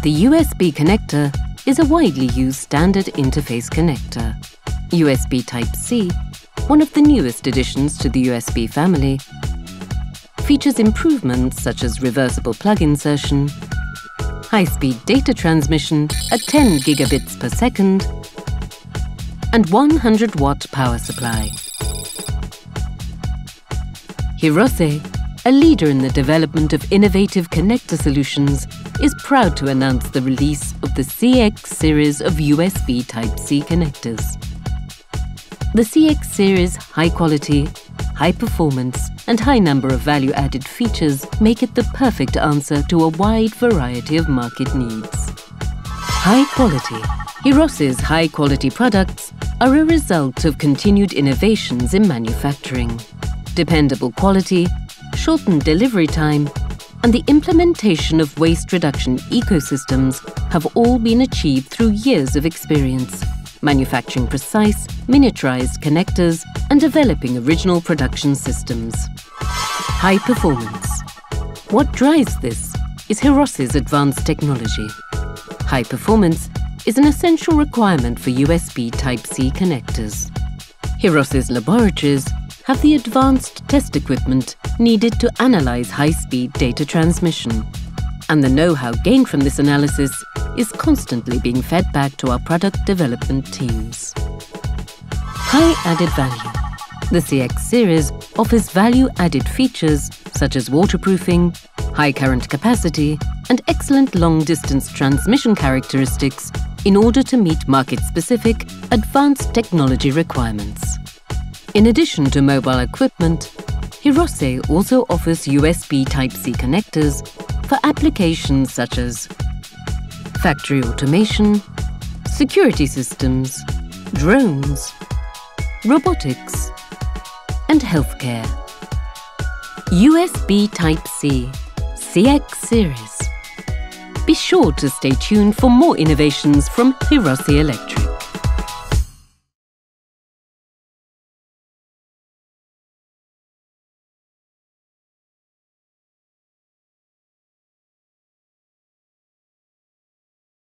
The USB connector is a widely used standard interface connector. USB Type-C, one of the newest additions to the USB family, features improvements such as reversible plug insertion, high-speed data transmission at 10 gigabits per second, and 100-watt power supply. Hirose, a leader in the development of innovative connector solutions, is proud to announce the release of the CX series of USB Type-C connectors. The CX series high quality, high performance and high number of value-added features make it the perfect answer to a wide variety of market needs. High quality. Hirose's high-quality products are a result of continued innovations in manufacturing. Dependable quality, shortened delivery time and the implementation of waste reduction ecosystems have all been achieved through years of experience, manufacturing precise, miniaturized connectors and developing original production systems. High performance. What drives this is Hirose's advanced technology. High performance is an essential requirement for USB Type-C connectors. Hirose's laboratories have the advanced test equipment needed to analyze high-speed data transmission. And the know-how gained from this analysis is constantly being fed back to our product development teams. High added value. The CX series offers value-added features such as waterproofing, high current capacity, and excellent long-distance transmission characteristics in order to meet market-specific advanced technology requirements. In addition to mobile equipment, Hirose also offers USB Type-C connectors for applications such as factory automation, security systems, drones, robotics, and healthcare. USB Type-C CX series. Be sure to stay tuned for more innovations from Hirose Electric.